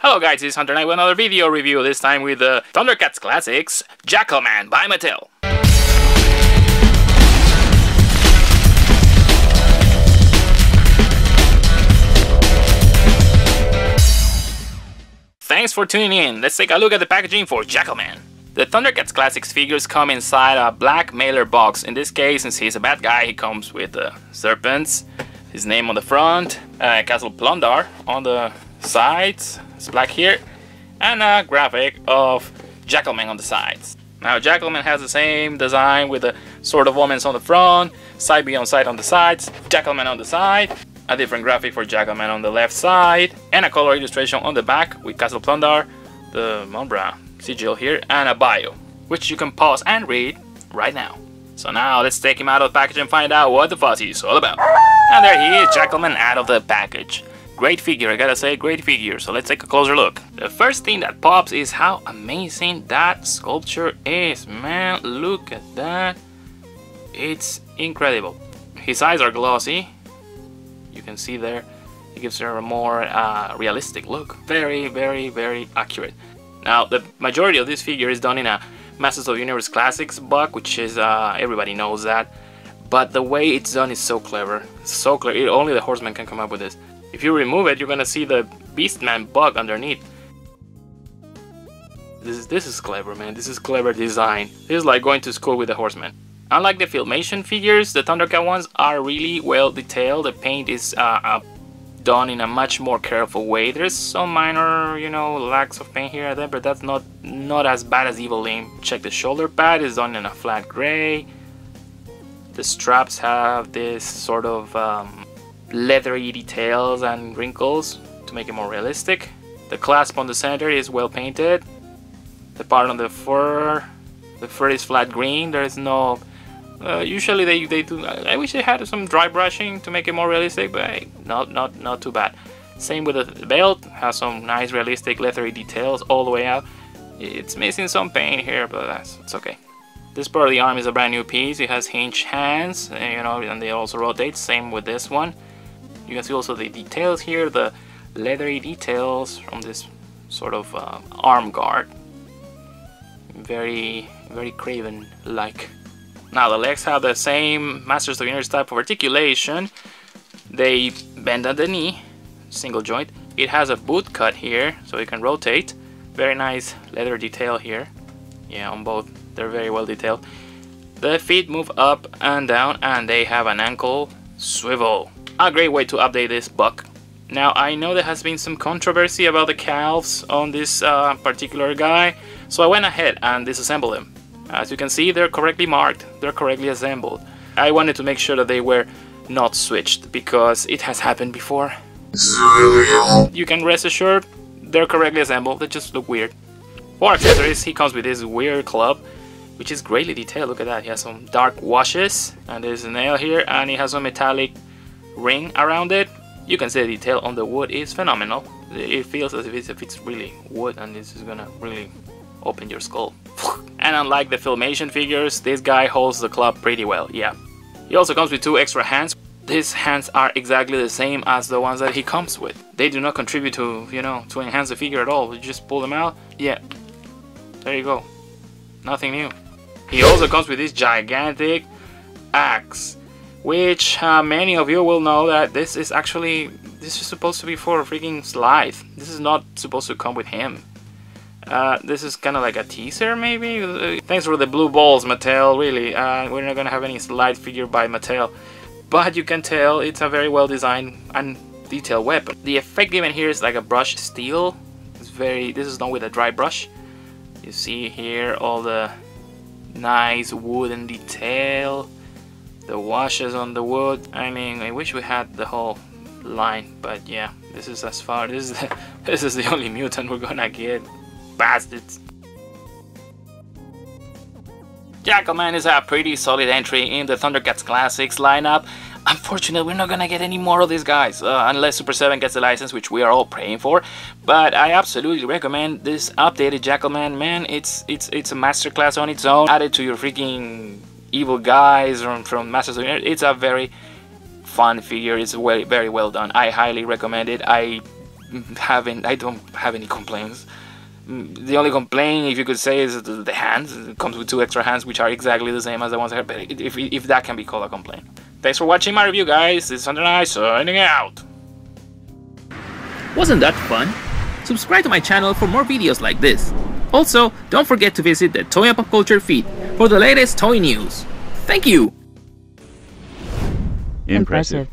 Hello guys, it's Hunter Knight with another video review, this time with the Thundercats Classics Jackalman by Mattel. Thanks for tuning in, let's take a look at the packaging for Jackalman. The Thundercats Classics figures come inside a black mailer box. In this case, since he's a bad guy, he comes with the serpents, his name on the front, uh, Castle Plun-Darr on the sides, it's black here, and a graphic of Jackalman on the sides. Now Jackalman has the same design with the Sword of Omens on the front, Sight Beyond Sight on the sides, Jackalman on the side, a different graphic for Jackalman on the left side, and a color illustration on the back with Castle Plun-Darr, the Mumm-Ra sigil here, and a bio, which you can pause and read right now. So now let's take him out of the package and find out what the fuss is all about. And there he is, Jackalman out of the package. Great figure, I gotta say, great figure. So let's take a closer look. The first thing that pops is how amazing that sculpture is. Man, look at that. It's incredible. His eyes are glossy. You can see there. It gives her a more uh, realistic look. Very, very, very accurate. Now, the majority of this figure is done in a Masters of Universe Classics buck, which is, uh, everybody knows that. But the way it's done is so clever. So clever. It, only the Horsemen can come up with this. If you remove it, you're gonna see the Beastman buck underneath. This is, this is clever, man. This is clever design. This is like going to school with the Horsemen. Unlike the Filmation figures, the Thundercat ones are really well detailed. The paint is uh, uh, done in a much more careful way. There's some minor, you know, lacks of paint here and there, but that's not not as bad as Evil-Lyn. Check the shoulder pad is done in a flat gray. The straps have this sort of um, leathery details and wrinkles to make it more realistic. The clasp on the center is well painted. The part on the fur, the fur is flat green. There is no. Uh, usually they, they do. I wish they had some dry brushing to make it more realistic, but hey, not not not too bad. Same with the belt, has some nice realistic leathery details all the way out. It's missing some paint here, but that's it's okay. This part of the arm is a brand new piece. It has hinged hands, you know, and they also rotate. Same with this one. You can see also the details here, the leathery details from this sort of uh, arm guard. Very, very Kraven-like. Now the legs have the same Masters of Universe type of articulation. They bend at the knee, single joint. It has a boot cut here, so you can rotate. Very nice leather detail here. Yeah, on both, they're very well detailed. The feet move up and down, and they have an ankle swivel a great way to update this buck. Now I know there has been some controversy about the calves on this uh, particular guy, so I went ahead and disassembled them. As you can see, they're correctly marked, they're correctly assembled. I wanted to make sure that they were not switched, because it has happened before. You can rest assured, they're correctly assembled, they just look weird. For accessories, he comes with this weird club, which is greatly detailed, look at that, he has some dark washes, and there's a nail here, and he has some metallic ring around it. You can see the detail on the wood is phenomenal. It feels as if it's, really wood and this is gonna really open your skull. and unlike the Filmation figures, this guy holds the club pretty well, yeah. He also comes with two extra hands. These hands are exactly the same as the ones that he comes with. They do not contribute to, you know, to enhance the figure at all. You just pull them out, yeah. There you go. Nothing new. He also comes with this gigantic axe which uh, many of you will know that this is actually this is supposed to be for freaking Slithe. This is not supposed to come with him. Uh, this is kind of like a teaser, maybe? Thanks for the blue balls, Mattel, really. Uh, we're not gonna have any Slithe figure by Mattel. But you can tell it's a very well designed and detailed weapon. The effect given here is like a brush steel. It's very, this is done with a dry brush. You see here all the nice wooden detail the washes on the wood I mean I wish we had the whole line but yeah this is as far this is the, this is the only mutant we're gonna get bastards Jackalman is a pretty solid entry in the Thundercats Classics lineup. Unfortunately, we're not gonna get any more of these guys, uh, unless Super 7 gets the license, which we are all praying for. But I absolutely recommend this updated Jackalman. Man, it's it's it's a masterclass on its own. Add it to your freaking evil guys from, from Masters of the Universe. It's a very fun figure. It's very, very well done. I highly recommend it. I haven't. I don't have any complaints. Mm, The only complaint, if you could say, is the, the hands. It comes with two extra hands, which are exactly the same as the ones I have. But if, if that can be called a complaint. Thanks for watching my review, guys. This is Thunder Knight signing out. Wasn't that fun? Subscribe to my channel for more videos like this. Also, don't forget to visit the Toy and Pop Culture feed for the latest toy news. Thank you! Impressive.